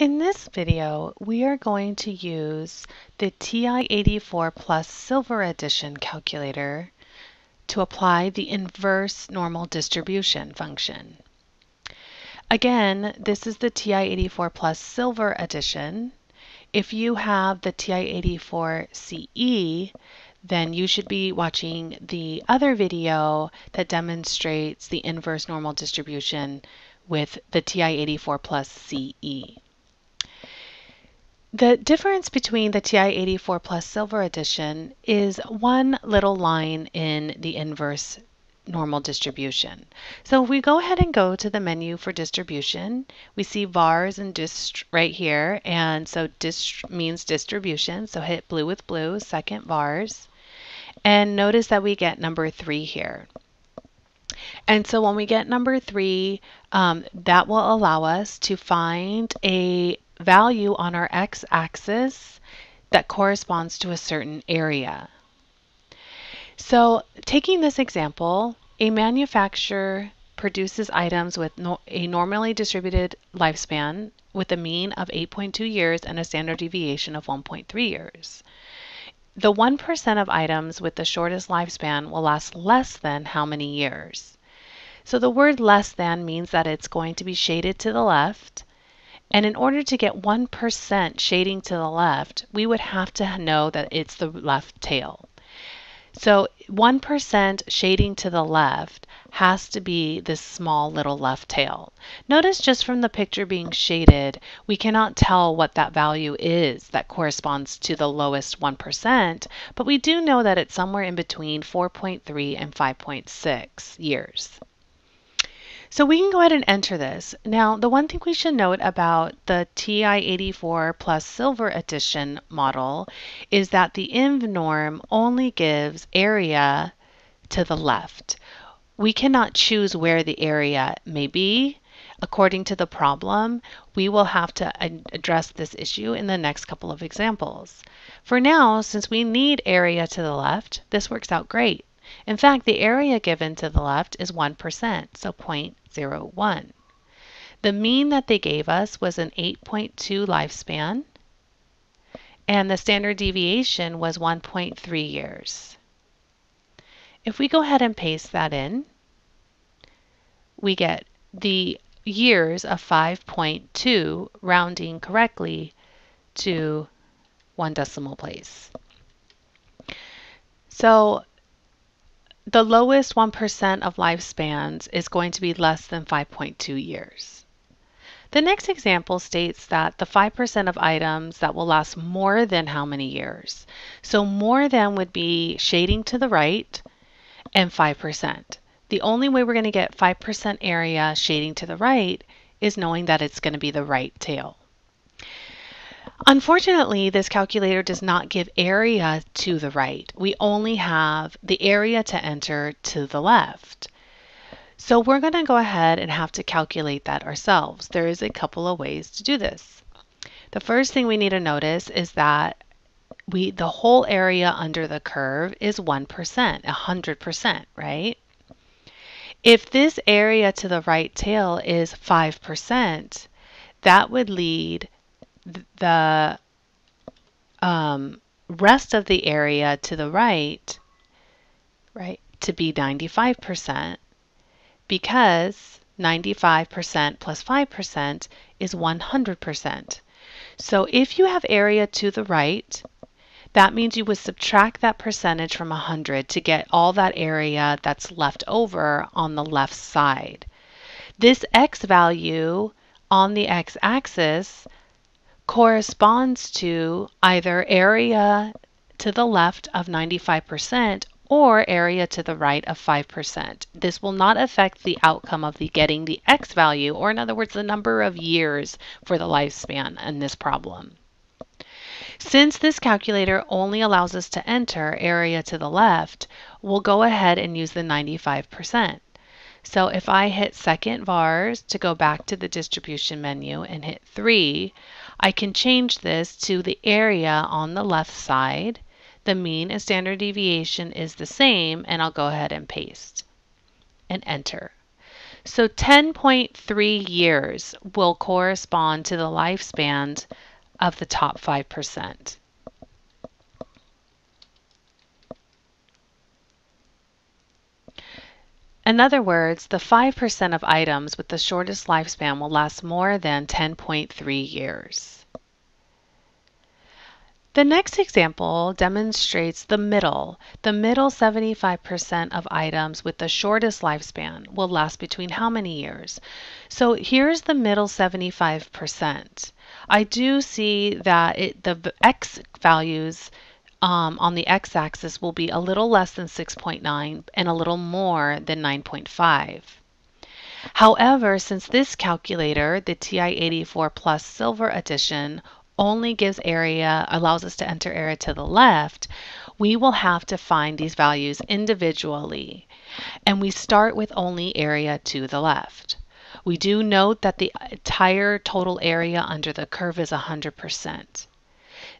In this video, we are going to use the TI-84 Plus Silver Edition calculator to apply the inverse normal distribution function. Again, this is the TI-84 Plus Silver Edition. If you have the TI-84 CE, then you should be watching the other video that demonstrates the inverse normal distribution with the TI-84 Plus CE. The difference between the TI-84 Plus Silver Edition is one little line in the inverse normal distribution. So if we go ahead and go to the menu for distribution, we see vars and dist right here. And so dist means distribution. So hit blue with blue, second vars. And notice that we get number three here. And so when we get number three, um, that will allow us to find a value on our x-axis that corresponds to a certain area. So taking this example, a manufacturer produces items with no, a normally distributed lifespan with a mean of 8.2 years and a standard deviation of 1.3 years. The 1% of items with the shortest lifespan will last less than how many years? So the word less than means that it's going to be shaded to the left and in order to get 1% shading to the left, we would have to know that it's the left tail. So 1% shading to the left has to be this small little left tail. Notice just from the picture being shaded, we cannot tell what that value is that corresponds to the lowest 1%, but we do know that it's somewhere in between 4.3 and 5.6 years. So we can go ahead and enter this. Now, the one thing we should note about the TI-84 plus Silver Edition model is that the INV norm only gives area to the left. We cannot choose where the area may be. According to the problem, we will have to address this issue in the next couple of examples. For now, since we need area to the left, this works out great. In fact, the area given to the left is 1%, so 0.01. The mean that they gave us was an 8.2 lifespan, and the standard deviation was 1.3 years. If we go ahead and paste that in, we get the years of 5.2 rounding correctly to one decimal place. So the lowest 1% of lifespans is going to be less than 5.2 years. The next example states that the 5% of items that will last more than how many years? So more than would be shading to the right and 5%. The only way we're going to get 5% area shading to the right is knowing that it's going to be the right tail. Unfortunately, this calculator does not give area to the right. We only have the area to enter to the left. So we're going to go ahead and have to calculate that ourselves. There is a couple of ways to do this. The first thing we need to notice is that we the whole area under the curve is 1%, 100%, right? If this area to the right tail is 5%, that would lead the um, rest of the area to the right, right, to be 95% because 95% plus 5% is 100%. So if you have area to the right, that means you would subtract that percentage from 100 to get all that area that's left over on the left side. This x value on the x-axis corresponds to either area to the left of 95% or area to the right of 5%. This will not affect the outcome of the getting the x value, or in other words, the number of years for the lifespan in this problem. Since this calculator only allows us to enter area to the left, we'll go ahead and use the 95%. So if I hit second vars to go back to the distribution menu and hit 3, I can change this to the area on the left side. The mean and standard deviation is the same, and I'll go ahead and paste and enter. So 10.3 years will correspond to the lifespan of the top 5%. In other words, the 5% of items with the shortest lifespan will last more than 10.3 years. The next example demonstrates the middle. The middle 75% of items with the shortest lifespan will last between how many years? So here's the middle 75%. I do see that it, the x values um, on the x-axis will be a little less than 6.9 and a little more than 9.5. However, since this calculator, the TI-84 Plus Silver Edition, only gives area, allows us to enter area to the left, we will have to find these values individually. And we start with only area to the left. We do note that the entire total area under the curve is 100%.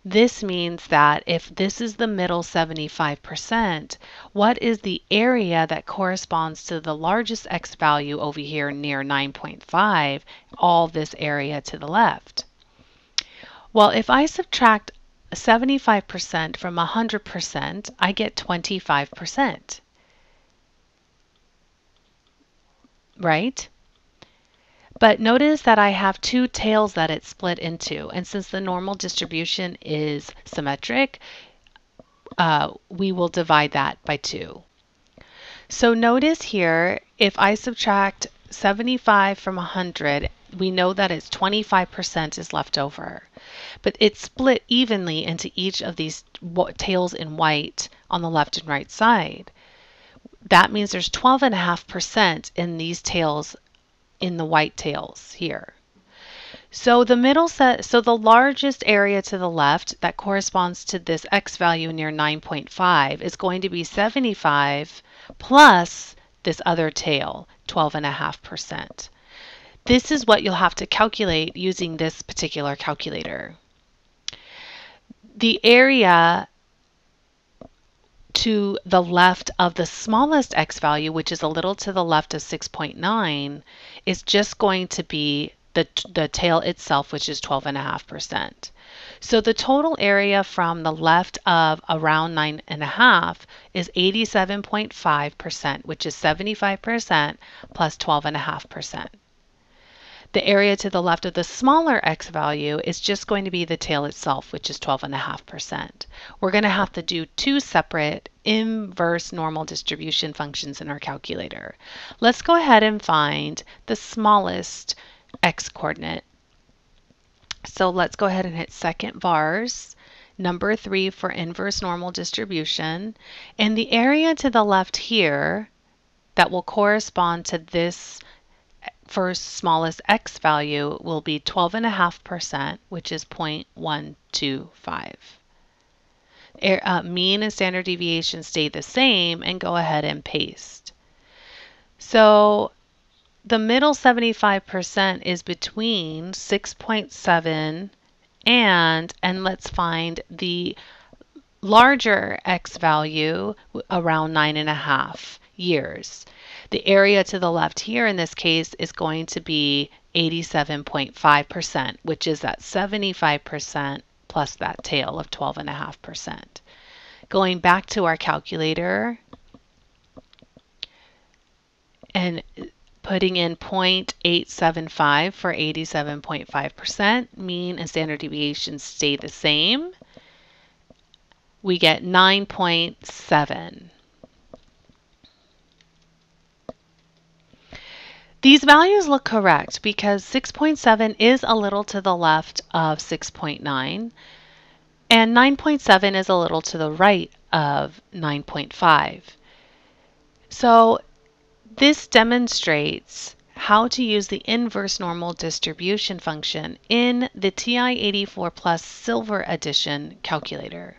This means that if this is the middle 75%, what is the area that corresponds to the largest x value over here near 9.5, all this area to the left? Well, if I subtract 75% from 100%, I get 25%. Right? But notice that I have two tails that it split into. And since the normal distribution is symmetric, uh, we will divide that by 2. So notice here, if I subtract 75 from 100, we know that it's 25% is left over. But it's split evenly into each of these tails in white on the left and right side. That means there's 12.5% in these tails in the white tails here. So the middle set, so the largest area to the left that corresponds to this x value near 9.5 is going to be 75 plus this other tail, 12.5%. This is what you'll have to calculate using this particular calculator. The area to the left of the smallest x value, which is a little to the left of 6.9, is just going to be the, the tail itself, which is 12.5%. So the total area from the left of around 9.5 is 87.5%, which is 75% plus 12.5%. The area to the left of the smaller x value is just going to be the tail itself, which is 12.5%. We're going to have to do two separate inverse normal distribution functions in our calculator. Let's go ahead and find the smallest x coordinate. So let's go ahead and hit second vars number three for inverse normal distribution. And the area to the left here that will correspond to this first smallest x value will be 12.5%, which is 0.125. Uh, mean and standard deviation stay the same and go ahead and paste. So the middle 75% is between 6.7 and, and let's find the larger x value around 9.5 years. The area to the left here in this case is going to be 87.5%, which is that 75% plus that tail of 12.5%. Going back to our calculator and putting in 0.875 for 87.5%, mean and standard deviations stay the same. We get 9.7. These values look correct because 6.7 is a little to the left of 6.9 and 9.7 is a little to the right of 9.5. So this demonstrates how to use the inverse normal distribution function in the TI-84 Plus Silver Edition calculator.